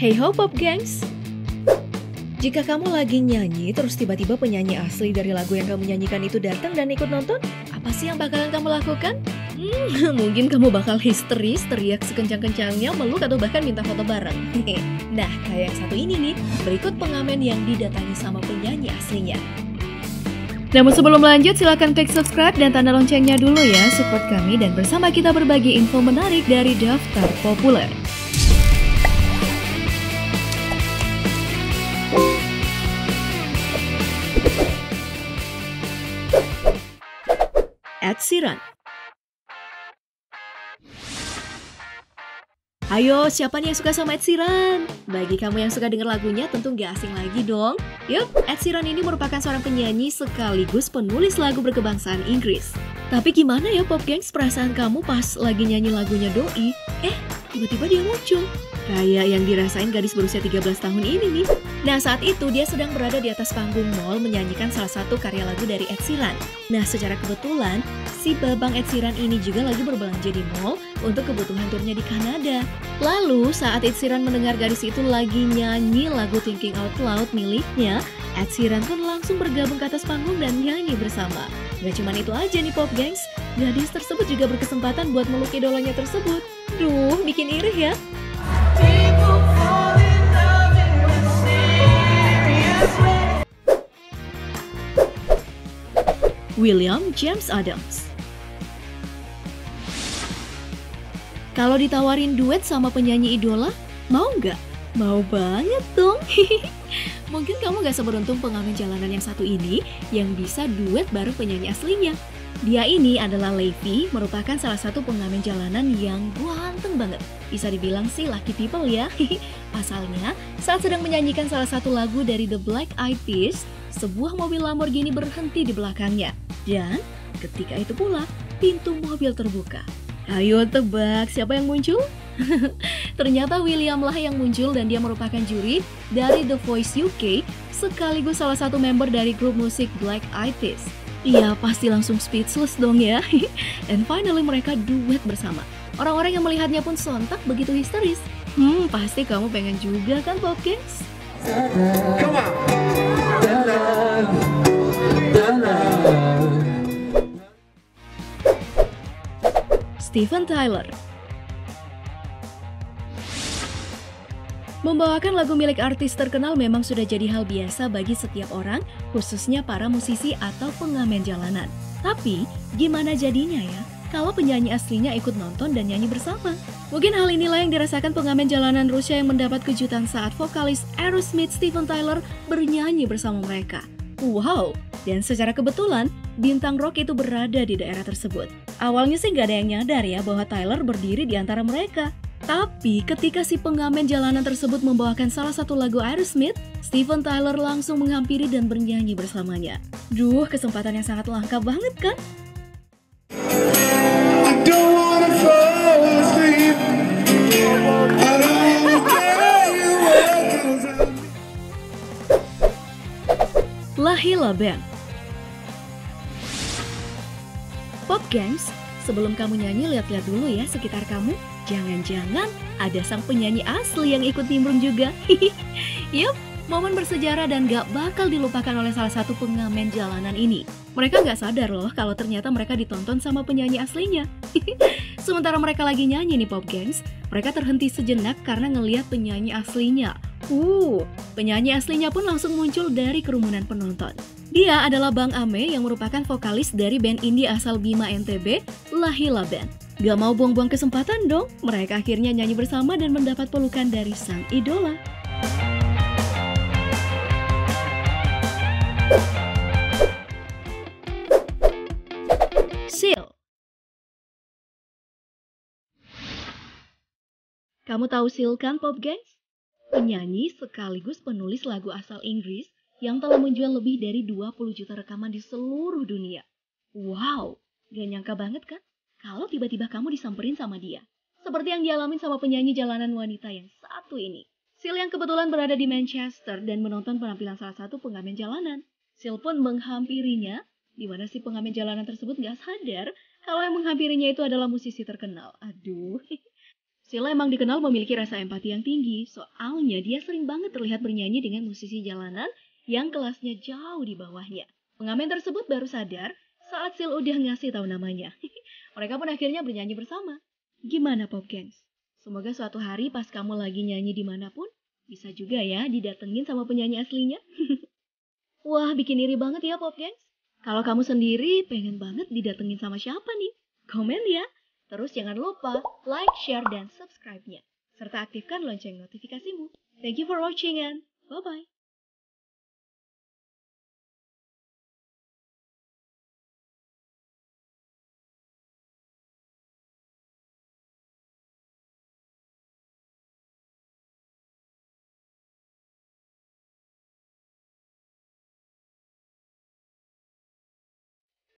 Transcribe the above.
Hey ho pop gengs! Jika kamu lagi nyanyi, terus tiba-tiba penyanyi asli dari lagu yang kamu nyanyikan itu datang dan ikut nonton, apa sih yang bakalan kamu lakukan? Hmm, mungkin kamu bakal histeris, teriak sekencang-kencangnya, meluk atau bahkan minta foto bareng. nah, kayak yang satu ini nih, berikut pengamen yang didatangi sama penyanyi aslinya. Namun sebelum lanjut, silahkan klik subscribe dan tanda loncengnya dulu ya, support kami dan bersama kita berbagi info menarik dari Daftar Populer. Ed Sheeran. Ayo, siapa nih yang suka sama Ed Sheeran? Bagi kamu yang suka denger lagunya, tentu gak asing lagi dong. Yuk, Ed Sheeran ini merupakan seorang penyanyi sekaligus penulis lagu berkebangsaan Inggris. Tapi gimana ya Pop Gengs perasaan kamu pas lagi nyanyi lagunya Doi? Eh, tiba-tiba dia muncul. Kayak yang dirasain gadis berusia 13 tahun ini nih. Nah saat itu dia sedang berada di atas panggung mall menyanyikan salah satu karya lagu dari Ed Sheeran. Nah secara kebetulan si babang Ed Sheeran ini juga lagi berbelanja di mall untuk kebutuhan turnya di Kanada. Lalu saat Ed Sheeran mendengar gadis itu lagi nyanyi lagu Thinking Out Loud miliknya, Ed Sheeran pun langsung bergabung ke atas panggung dan nyanyi bersama. Gak cuma itu aja nih pop gengs, gadis tersebut juga berkesempatan buat meluk idolanya tersebut. Duh, bikin irih ya. William James Adams. Kalau ditawarin duet sama penyanyi idola, mau nggak? Mau banget dong. Mungkin kamu gak seberuntung pengamen jalanan yang satu ini yang bisa duet bareng penyanyi aslinya. Dia ini adalah Levi, merupakan salah satu pengamen jalanan yang ganteng banget. Bisa dibilang sih lucky people ya. Pasalnya, saat sedang menyanyikan salah satu lagu dari The Black Eyed Peas, sebuah mobil Lamborghini berhenti di belakangnya. Dan ketika itu pula, pintu mobil terbuka. Ayo tebak siapa yang muncul? Ternyata William lah yang muncul dan dia merupakan juri dari The Voice UK sekaligus salah satu member dari grup musik Black Eyed Peas. Iya pasti langsung speechless dong ya. And finally mereka duet bersama. Orang-orang yang melihatnya pun sontak begitu histeris. Hmm, pasti kamu pengen juga kan Popkins? Come Steven Tyler Membawakan lagu milik artis terkenal memang sudah jadi hal biasa bagi setiap orang, khususnya para musisi atau pengamen jalanan. Tapi, gimana jadinya ya kalau penyanyi aslinya ikut nonton dan nyanyi bersama? Mungkin hal inilah yang dirasakan pengamen jalanan Rusia yang mendapat kejutan saat vokalis Aerosmith Steven Tyler bernyanyi bersama mereka. Wow, dan secara kebetulan, bintang rock itu berada di daerah tersebut. Awalnya sih nggak ada yang nyadar ya bahwa Tyler berdiri di antara mereka. Tapi ketika si pengamen jalanan tersebut membawakan salah satu lagu Aerosmith, Steven Tyler langsung menghampiri dan bernyanyi bersamanya. Duh, kesempatan yang sangat langka banget kan? Lahila Band Pop Games, sebelum kamu nyanyi lihat-lihat dulu ya sekitar kamu. Jangan-jangan ada sang penyanyi asli yang ikut nimbrung juga. Yup, momen bersejarah dan gak bakal dilupakan oleh salah satu pengamen jalanan ini. Mereka gak sadar loh kalau ternyata mereka ditonton sama penyanyi aslinya. Sementara mereka lagi nyanyi nih Pop Gangs, mereka terhenti sejenak karena ngeliat penyanyi aslinya. Uh, penyanyi aslinya pun langsung muncul dari kerumunan penonton. Dia adalah Bang Ame yang merupakan vokalis dari band indie asal Bima NTB, Lahila Band. Gak mau buang-buang kesempatan dong, mereka akhirnya nyanyi bersama dan mendapat pelukan dari sang idola. Seal Kamu tahu Seal kan, Pop Guys? Penyanyi sekaligus penulis lagu asal Inggris yang telah menjual lebih dari 20 juta rekaman di seluruh dunia. Wow, gak nyangka banget kan? kalau tiba-tiba kamu disamperin sama dia. Seperti yang dialami sama penyanyi jalanan wanita yang satu ini. Sil yang kebetulan berada di Manchester dan menonton penampilan salah satu pengamen jalanan. Sil pun menghampirinya, di mana si pengamen jalanan tersebut gak sadar kalau yang menghampirinya itu adalah musisi terkenal. Aduh. Sila emang dikenal memiliki rasa empati yang tinggi, soalnya dia sering banget terlihat bernyanyi dengan musisi jalanan yang kelasnya jauh di bawahnya. Pengamen tersebut baru sadar saat Sil udah ngasih tahu namanya. Mereka pun akhirnya bernyanyi bersama. Gimana Pop Gengs? Semoga suatu hari pas kamu lagi nyanyi di mana pun, bisa juga ya didatengin sama penyanyi aslinya. Wah, bikin iri banget ya Pop Gengs. Kalau kamu sendiri pengen banget didatengin sama siapa nih? Komen ya. Terus jangan lupa like, share, dan subscribe-nya. Serta aktifkan lonceng notifikasimu. Thank you for watching and bye-bye.